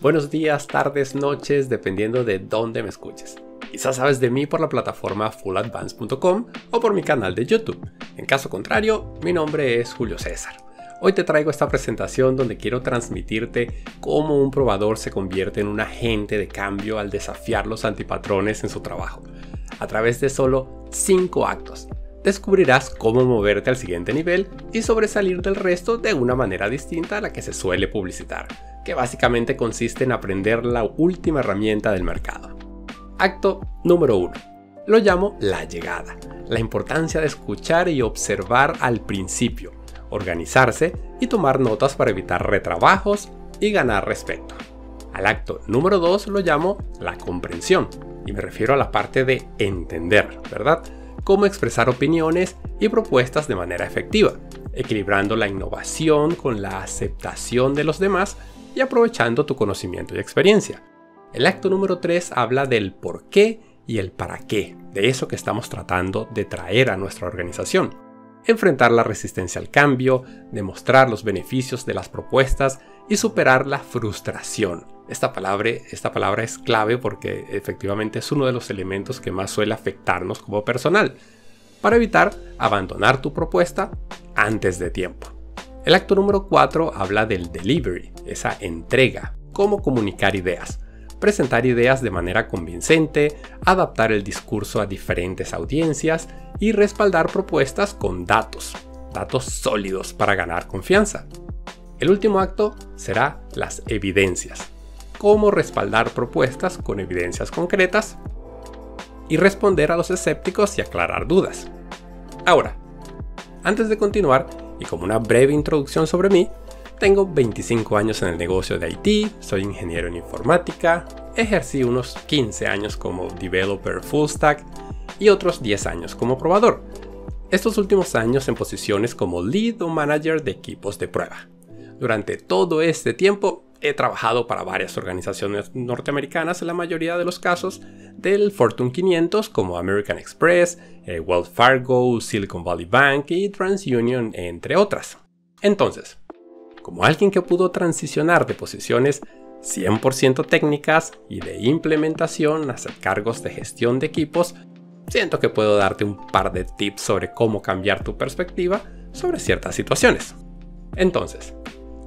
Buenos días, tardes, noches, dependiendo de dónde me escuches. Quizás sabes de mí por la plataforma fulladvance.com o por mi canal de YouTube. En caso contrario, mi nombre es Julio César. Hoy te traigo esta presentación donde quiero transmitirte cómo un probador se convierte en un agente de cambio al desafiar los antipatrones en su trabajo. A través de solo 5 actos, descubrirás cómo moverte al siguiente nivel y sobresalir del resto de una manera distinta a la que se suele publicitar que básicamente consiste en aprender la última herramienta del mercado. Acto número 1. Lo llamo la llegada, la importancia de escuchar y observar al principio, organizarse y tomar notas para evitar retrabajos y ganar respeto. Al acto número 2 lo llamo la comprensión, y me refiero a la parte de entender, ¿verdad? Cómo expresar opiniones y propuestas de manera efectiva, equilibrando la innovación con la aceptación de los demás y aprovechando tu conocimiento y experiencia. El acto número 3 habla del por qué y el para qué de eso que estamos tratando de traer a nuestra organización. Enfrentar la resistencia al cambio, demostrar los beneficios de las propuestas y superar la frustración. Esta palabra, esta palabra es clave porque efectivamente es uno de los elementos que más suele afectarnos como personal, para evitar abandonar tu propuesta antes de tiempo. El acto número 4 habla del delivery, esa entrega, cómo comunicar ideas, presentar ideas de manera convincente, adaptar el discurso a diferentes audiencias y respaldar propuestas con datos, datos sólidos para ganar confianza. El último acto será las evidencias, cómo respaldar propuestas con evidencias concretas y responder a los escépticos y aclarar dudas. Ahora, antes de continuar, y como una breve introducción sobre mí, tengo 25 años en el negocio de IT, soy ingeniero en informática, ejercí unos 15 años como developer full stack y otros 10 años como probador. Estos últimos años en posiciones como lead o manager de equipos de prueba. Durante todo este tiempo he trabajado para varias organizaciones norteamericanas en la mayoría de los casos, del Fortune 500 como American Express, eh, Wells Fargo, Silicon Valley Bank y TransUnion, entre otras. Entonces, como alguien que pudo transicionar de posiciones 100% técnicas y de implementación a ser cargos de gestión de equipos, siento que puedo darte un par de tips sobre cómo cambiar tu perspectiva sobre ciertas situaciones. Entonces,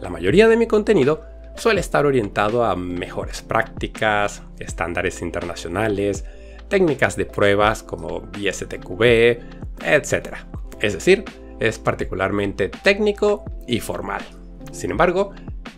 la mayoría de mi contenido suele estar orientado a mejores prácticas, estándares internacionales, técnicas de pruebas como BSTQB, etc. Es decir, es particularmente técnico y formal. Sin embargo,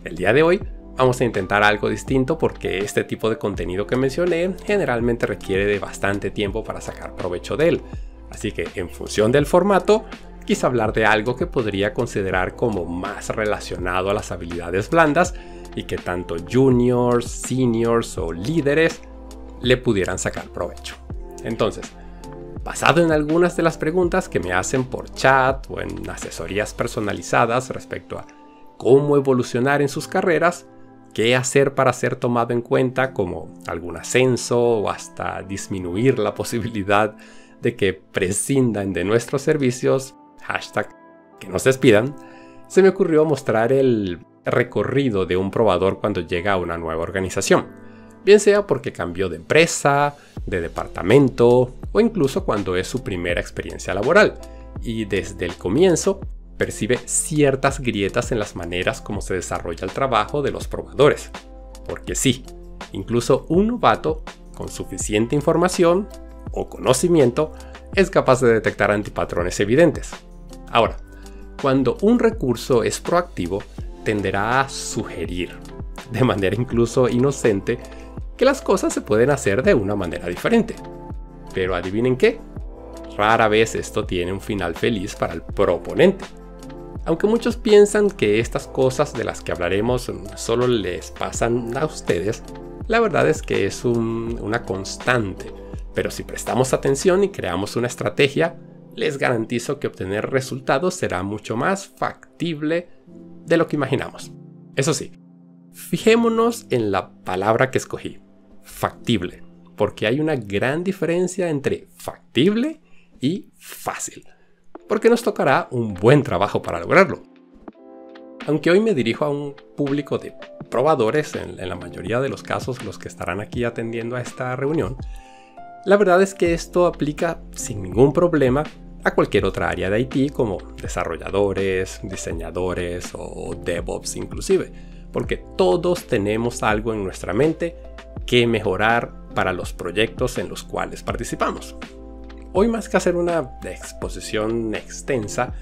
el día de hoy vamos a intentar algo distinto porque este tipo de contenido que mencioné generalmente requiere de bastante tiempo para sacar provecho de él. Así que en función del formato, quise hablar de algo que podría considerar como más relacionado a las habilidades blandas y que tanto juniors, seniors o líderes le pudieran sacar provecho. Entonces, basado en algunas de las preguntas que me hacen por chat o en asesorías personalizadas respecto a cómo evolucionar en sus carreras, qué hacer para ser tomado en cuenta como algún ascenso o hasta disminuir la posibilidad de que prescindan de nuestros servicios, hashtag que nos despidan, se me ocurrió mostrar el recorrido de un probador cuando llega a una nueva organización, bien sea porque cambió de empresa, de departamento o incluso cuando es su primera experiencia laboral y desde el comienzo percibe ciertas grietas en las maneras como se desarrolla el trabajo de los probadores. Porque sí, incluso un novato con suficiente información o conocimiento es capaz de detectar antipatrones evidentes. Ahora, cuando un recurso es proactivo, tenderá a sugerir, de manera incluso inocente, que las cosas se pueden hacer de una manera diferente. Pero adivinen qué, rara vez esto tiene un final feliz para el proponente. Aunque muchos piensan que estas cosas de las que hablaremos solo les pasan a ustedes, la verdad es que es una constante. Pero si prestamos atención y creamos una estrategia, les garantizo que obtener resultados será mucho más factible de lo que imaginamos. Eso sí, fijémonos en la palabra que escogí, factible, porque hay una gran diferencia entre factible y fácil, porque nos tocará un buen trabajo para lograrlo. Aunque hoy me dirijo a un público de probadores, en, en la mayoría de los casos los que estarán aquí atendiendo a esta reunión, la verdad es que esto aplica sin ningún problema a cualquier otra área de IT como desarrolladores, diseñadores o DevOps inclusive, porque todos tenemos algo en nuestra mente que mejorar para los proyectos en los cuales participamos. Hoy más que hacer una exposición extensa,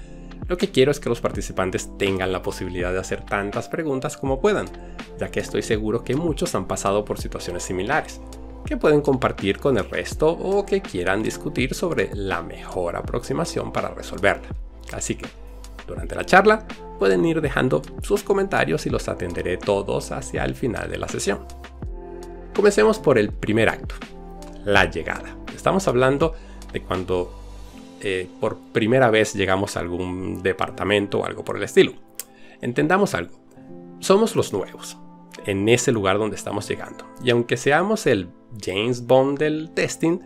lo que quiero es que los participantes tengan la posibilidad de hacer tantas preguntas como puedan, ya que estoy seguro que muchos han pasado por situaciones similares, que pueden compartir con el resto o que quieran discutir sobre la mejor aproximación para resolverla. Así que, durante la charla, pueden ir dejando sus comentarios y los atenderé todos hacia el final de la sesión. Comencemos por el primer acto, la llegada. Estamos hablando de cuando eh, por primera vez llegamos a algún departamento o algo por el estilo. Entendamos algo, somos los nuevos en ese lugar donde estamos llegando. Y aunque seamos el James Bond del testing,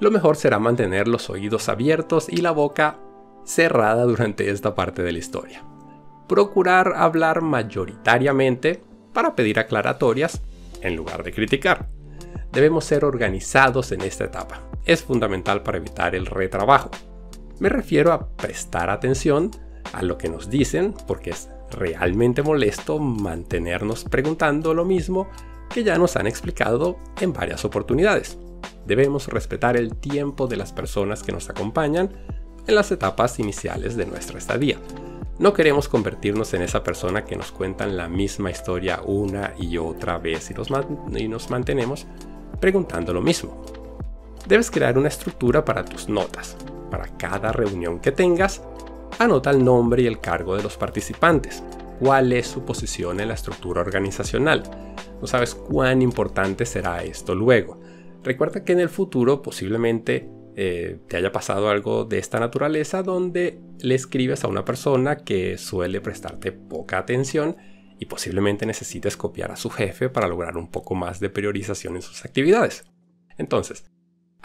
lo mejor será mantener los oídos abiertos y la boca cerrada durante esta parte de la historia. Procurar hablar mayoritariamente para pedir aclaratorias en lugar de criticar. Debemos ser organizados en esta etapa es fundamental para evitar el retrabajo. Me refiero a prestar atención a lo que nos dicen porque es realmente molesto mantenernos preguntando lo mismo que ya nos han explicado en varias oportunidades. Debemos respetar el tiempo de las personas que nos acompañan en las etapas iniciales de nuestra estadía. No queremos convertirnos en esa persona que nos cuentan la misma historia una y otra vez y nos, y nos mantenemos preguntando lo mismo. Debes crear una estructura para tus notas. Para cada reunión que tengas, anota el nombre y el cargo de los participantes. ¿Cuál es su posición en la estructura organizacional? No sabes cuán importante será esto luego. Recuerda que en el futuro posiblemente eh, te haya pasado algo de esta naturaleza donde le escribes a una persona que suele prestarte poca atención y posiblemente necesites copiar a su jefe para lograr un poco más de priorización en sus actividades. Entonces,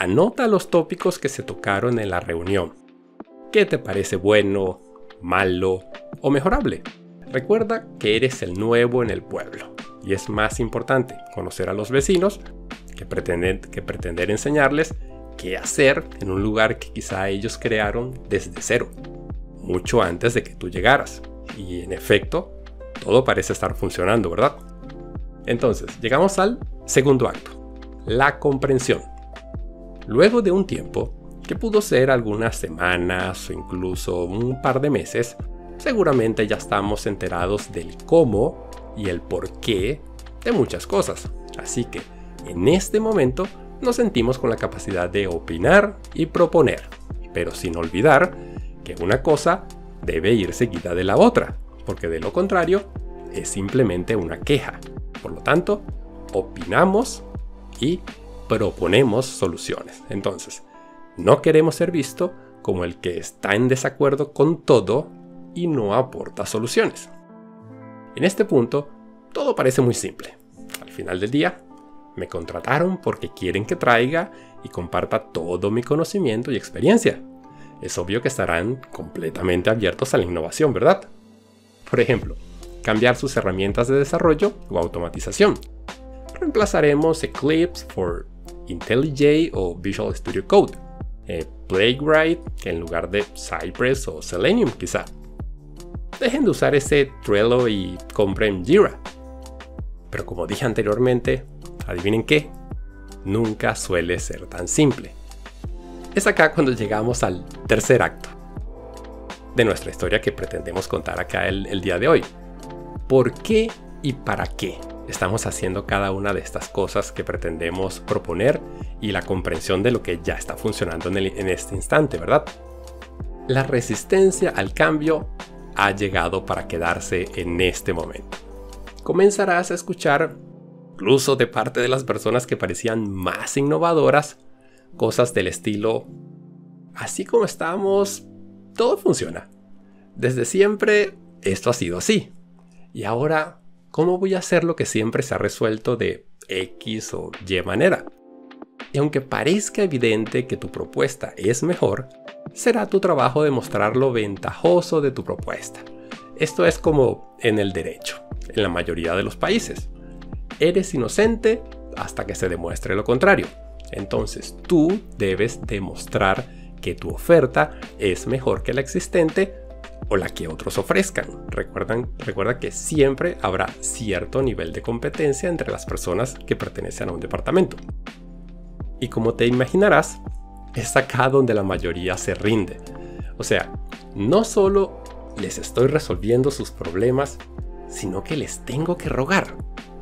Anota los tópicos que se tocaron en la reunión. ¿Qué te parece bueno, malo o mejorable? Recuerda que eres el nuevo en el pueblo y es más importante conocer a los vecinos que pretender, que pretender enseñarles qué hacer en un lugar que quizá ellos crearon desde cero, mucho antes de que tú llegaras. Y en efecto, todo parece estar funcionando, ¿verdad? Entonces, llegamos al segundo acto, la comprensión. Luego de un tiempo, que pudo ser algunas semanas o incluso un par de meses, seguramente ya estamos enterados del cómo y el por qué de muchas cosas. Así que en este momento nos sentimos con la capacidad de opinar y proponer, pero sin olvidar que una cosa debe ir seguida de la otra, porque de lo contrario es simplemente una queja. Por lo tanto, opinamos y proponemos soluciones. Entonces, no queremos ser visto como el que está en desacuerdo con todo y no aporta soluciones. En este punto, todo parece muy simple. Al final del día, me contrataron porque quieren que traiga y comparta todo mi conocimiento y experiencia. Es obvio que estarán completamente abiertos a la innovación, ¿verdad? Por ejemplo, cambiar sus herramientas de desarrollo o automatización. Reemplazaremos Eclipse por IntelliJ o Visual Studio Code. Eh, Playwright en lugar de Cypress o Selenium quizá. Dejen de usar ese Trello y compren Jira. Pero como dije anteriormente, adivinen qué, nunca suele ser tan simple. Es acá cuando llegamos al tercer acto de nuestra historia que pretendemos contar acá el día de hoy. ¿Por qué y para qué estamos haciendo cada una de estas cosas que pretendemos proponer y la comprensión de lo que ya está funcionando en, este instante, ¿verdad? La resistencia al cambio ha llegado para quedarse en este momento. Comenzarás a escuchar, incluso de parte de las personas que parecían más innovadoras, cosas del estilo, así como estamos, todo funciona. Desde siempre esto ha sido así. Y ahora ¿cómo voy a hacer lo que siempre se ha resuelto de X o Y manera? Y aunque parezca evidente que tu propuesta es mejor, será tu trabajo demostrar lo ventajoso de tu propuesta. Esto es como en el derecho, en la mayoría de los países. Eres inocente hasta que se demuestre lo contrario. Entonces tú debes demostrar que tu oferta es mejor que la existente o la que otros ofrezcan. Recuerdan, recuerda que siempre habrá cierto nivel de competencia entre las personas que pertenecen a un departamento. Y como te imaginarás, es acá donde la mayoría se rinde. O sea, no solo les estoy resolviendo sus problemas, sino que les tengo que rogar.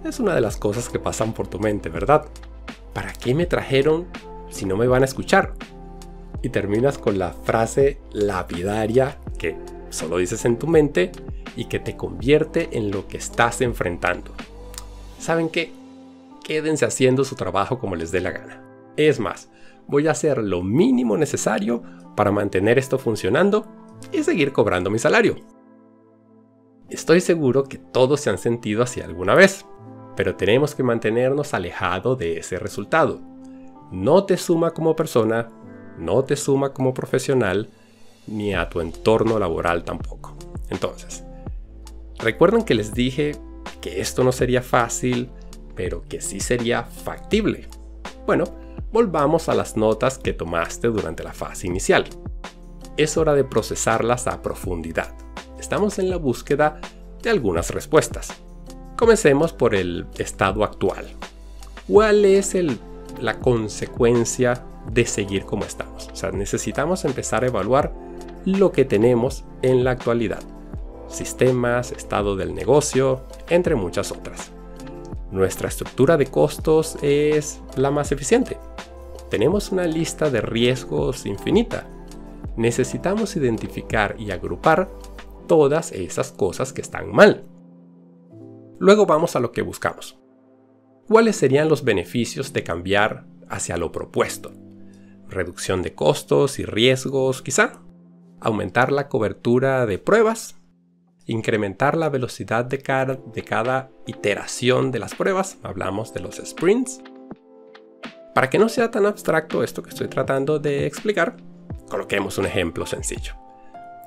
Es una de las cosas que pasan por tu mente, ¿verdad? ¿Para qué me trajeron si no me van a escuchar? Y terminas con la frase lapidaria que solo dices en tu mente y que te convierte en lo que estás enfrentando. ¿Saben qué? Quédense haciendo su trabajo como les dé la gana. Es más, voy a hacer lo mínimo necesario para mantener esto funcionando y seguir cobrando mi salario. Estoy seguro que todos se han sentido así alguna vez, pero tenemos que mantenernos alejados de ese resultado. No te suma como persona, no te suma como profesional, ni a tu entorno laboral tampoco. Entonces, recuerden que les dije que esto no sería fácil, pero que sí sería factible. Bueno, volvamos a las notas que tomaste durante la fase inicial. Es hora de procesarlas a profundidad. Estamos en la búsqueda de algunas respuestas. Comencemos por el estado actual. ¿Cuál es la consecuencia de seguir como estamos? O sea, necesitamos empezar a evaluar lo que tenemos en la actualidad. Sistemas, estado del negocio, entre muchas otras. Nuestra estructura de costos es la más eficiente. Tenemos una lista de riesgos infinita. Necesitamos identificar y agrupar todas esas cosas que están mal. Luego vamos a lo que buscamos. ¿Cuáles serían los beneficios de cambiar hacia lo propuesto? Reducción de costos y riesgos, quizá aumentar la cobertura de pruebas, incrementar la velocidad de cada, iteración de las pruebas, hablamos de los sprints. Para que no sea tan abstracto esto que estoy tratando de explicar, coloquemos un ejemplo sencillo.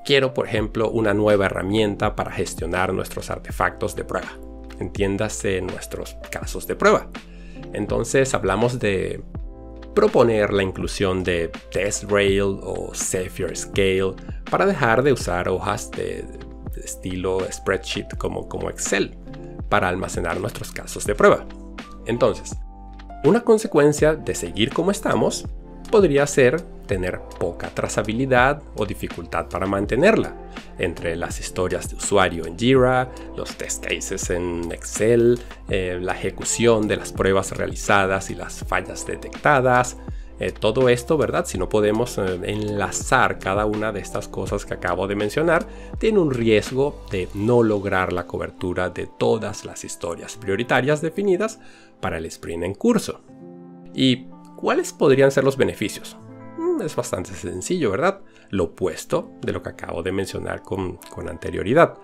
Quiero, por ejemplo, una nueva herramienta para gestionar nuestros artefactos de prueba. Entiéndase nuestros casos de prueba. Entonces hablamos de proponer la inclusión de TestRail o Zephyr Scale para dejar de usar hojas de, estilo spreadsheet como Excel para almacenar nuestros casos de prueba. Entonces, una consecuencia de seguir como estamos podría ser tener poca trazabilidad o dificultad para mantenerla entre las historias de usuario en Jira, los test cases en Excel, eh, la ejecución de las pruebas realizadas y las fallas detectadas. Eh, todo esto, ¿verdad? Si no podemos eh, enlazar cada una de estas cosas que acabo de mencionar, tiene un riesgo de no lograr la cobertura de todas las historias prioritarias definidas para el sprint en curso. Y ¿Cuáles podrían ser los beneficios? Mm, es bastante sencillo, ¿verdad? Lo opuesto de lo que acabo de mencionar con, anterioridad.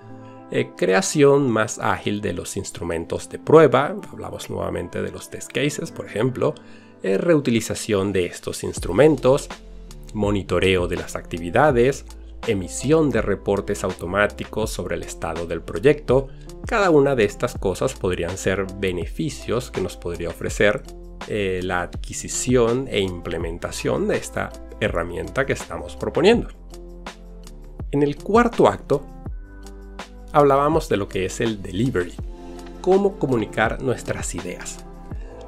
Eh, creación más ágil de los instrumentos de prueba, hablamos nuevamente de los test cases, por ejemplo, eh, reutilización de estos instrumentos, monitoreo de las actividades, emisión de reportes automáticos sobre el estado del proyecto. Cada una de estas cosas podrían ser beneficios que nos podría ofrecer eh, la adquisición e implementación de esta herramienta que estamos proponiendo. En el cuarto acto hablábamos de lo que es el delivery, cómo comunicar nuestras ideas.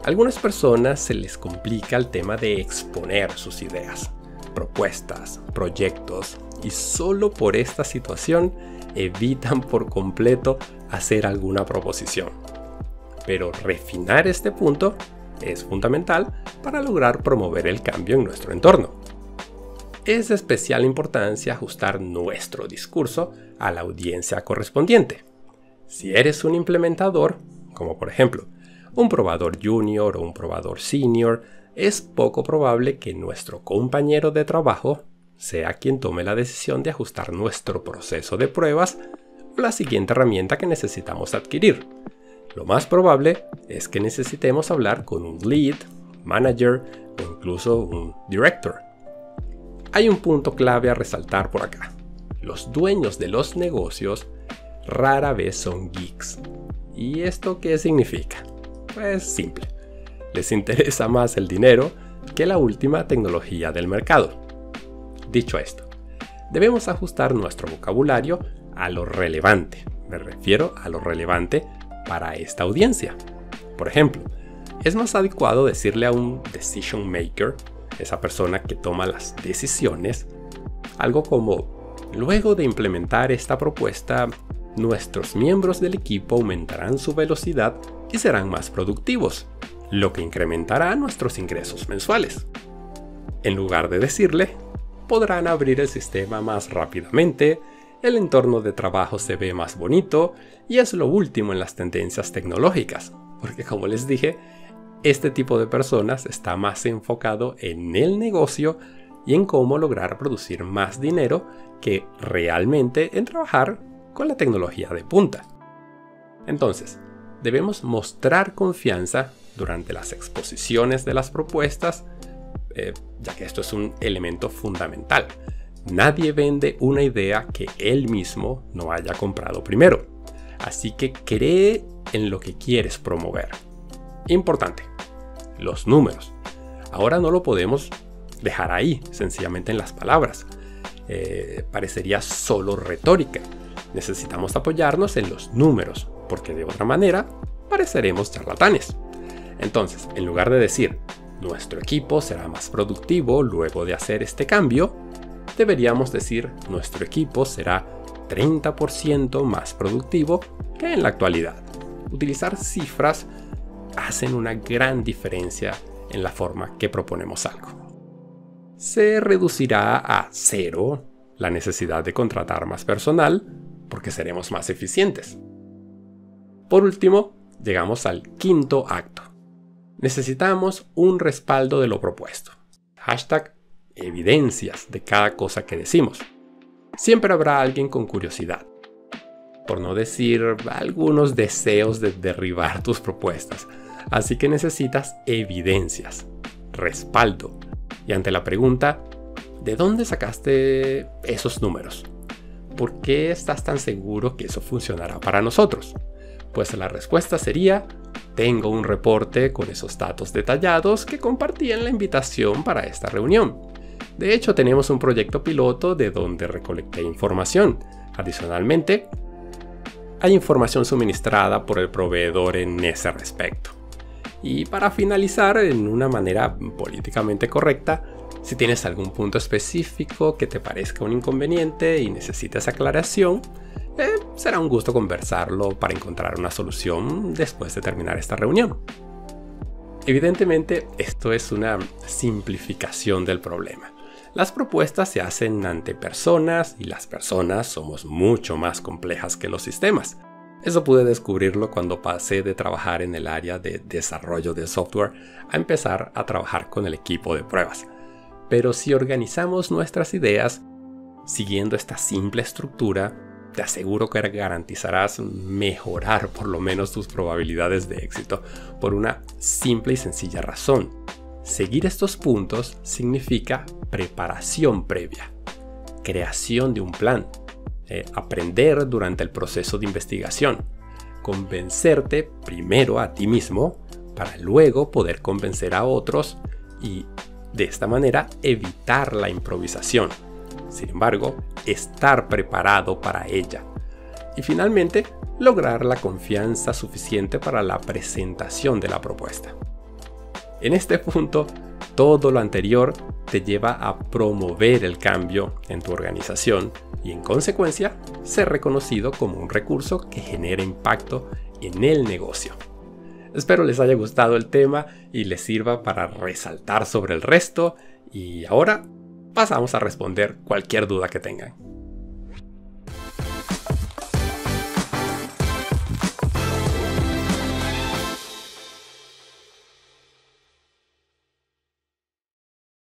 A algunas personas se les complica el tema de exponer sus ideas, propuestas, proyectos, y solo por esta situación evitan por completo hacer alguna proposición. Pero refinar este punto es fundamental para lograr promover el cambio en nuestro entorno. Es de especial importancia ajustar nuestro discurso a la audiencia correspondiente. Si eres un implementador, como por ejemplo un probador junior o un probador senior, es poco probable que nuestro compañero de trabajo sea quien tome la decisión de ajustar nuestro proceso de pruebas o la siguiente herramienta que necesitamos adquirir. Lo más probable es que necesitemos hablar con un lead, manager o incluso un director. Hay un punto clave a resaltar por acá. Los dueños de los negocios rara vez son geeks. ¿Y esto qué significa? Pues simple. Les interesa más el dinero que la última tecnología del mercado. Dicho esto, debemos ajustar nuestro vocabulario a lo relevante. Me refiero a lo relevante para esta audiencia. Por ejemplo, es más adecuado decirle a un decision maker, esa persona que toma las decisiones, algo como, luego de implementar esta propuesta, nuestros miembros del equipo aumentarán su velocidad y serán más productivos, lo que incrementará nuestros ingresos mensuales. En lugar de decirle, podrán abrir el sistema más rápidamente, el entorno de trabajo se ve más bonito y es lo último en las tendencias tecnológicas, porque como les dije, este tipo de personas está más enfocado en el negocio y en cómo lograr producir más dinero que realmente en trabajar con la tecnología de punta. Entonces, debemos mostrar confianza durante las exposiciones de las propuestas, eh, ya que esto es un elemento fundamental. Nadie vende una idea que él mismo no haya comprado primero. Así que cree en lo que quieres promover. Importante, los números. Ahora no lo podemos dejar ahí, sencillamente en las palabras. Eh, parecería solo retórica. Necesitamos apoyarnos en los números, porque de otra manera pareceremos charlatanes. Entonces, en lugar de decir, nuestro equipo será más productivo luego de hacer este cambio, deberíamos decir, nuestro equipo será 30% más productivo que en la actualidad. Utilizar cifras hacen una gran diferencia en la forma que proponemos algo. Se reducirá a cero la necesidad de contratar más personal porque seremos más eficientes. Por último, llegamos al quinto acto. Necesitamos un respaldo de lo propuesto. Evidencias de cada cosa que decimos. Siempre habrá alguien con curiosidad. Por no decir algunos deseos de derribar tus propuestas. Así que necesitas evidencias, respaldo. Y ante la pregunta, ¿de dónde sacaste esos números? ¿Por qué estás tan seguro que eso funcionará para nosotros? Pues la respuesta sería, tengo un reporte con esos datos detallados que compartí en la invitación para esta reunión. De hecho, tenemos un proyecto piloto de donde recolecté información. Adicionalmente, hay información suministrada por el proveedor en ese respecto. Y para finalizar, en una manera políticamente correcta, si tienes algún punto específico que te parezca un inconveniente y necesitas aclaración, eh, será un gusto conversarlo para encontrar una solución después de terminar esta reunión. Evidentemente, esto es una simplificación del problema. Las propuestas se hacen ante personas y las personas somos mucho más complejas que los sistemas. Eso pude descubrirlo cuando pasé de trabajar en el área de desarrollo de software a empezar a trabajar con el equipo de pruebas. Pero si organizamos nuestras ideas siguiendo esta simple estructura, te aseguro que garantizarás mejorar por lo menos tus probabilidades de éxito por una simple y sencilla razón. Seguir estos puntos significa preparación previa, creación de un plan, eh, aprender durante el proceso de investigación, convencerte primero a ti mismo para luego poder convencer a otros y de esta manera evitar la improvisación. Sin embargo, estar preparado para ella. Y finalmente, lograr la confianza suficiente para la presentación de la propuesta. En este punto, todo lo anterior te lleva a promover el cambio en tu organización y en consecuencia ser reconocido como un recurso que genera impacto en el negocio. Espero les haya gustado el tema y les sirva para resaltar sobre el resto y ahora pasamos a responder cualquier duda que tengan.